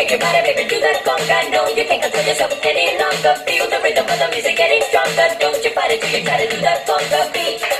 Shake your body, baby, do that conga. No, you can't control yourself any longer. Feel the rhythm of the music getting stronger. Don't you fight it till you try to do that conga beat.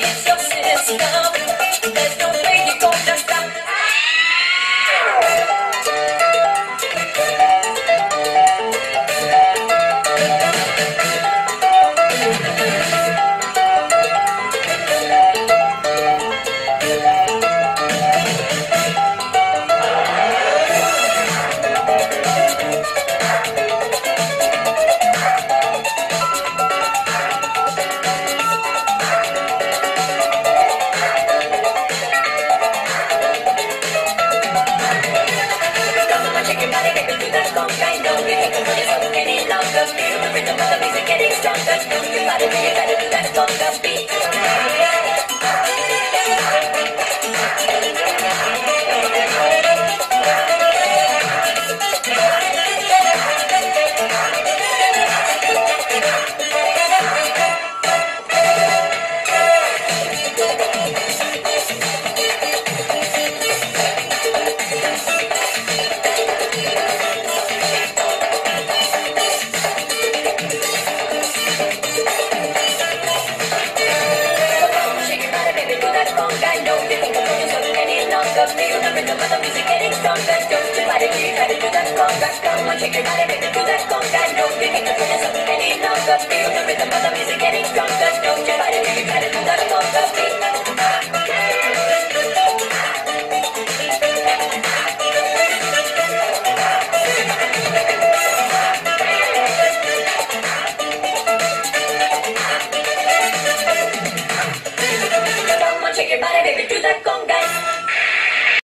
yourself together longer. Feel the rhythm of the music getting stronger. Move your body, you to do that conga beat. Longer. Feel the of music getting stronger. Don't you that shake your body, baby, do that conga. No, you can't control yourself any longer. Feel the rhythm of the music getting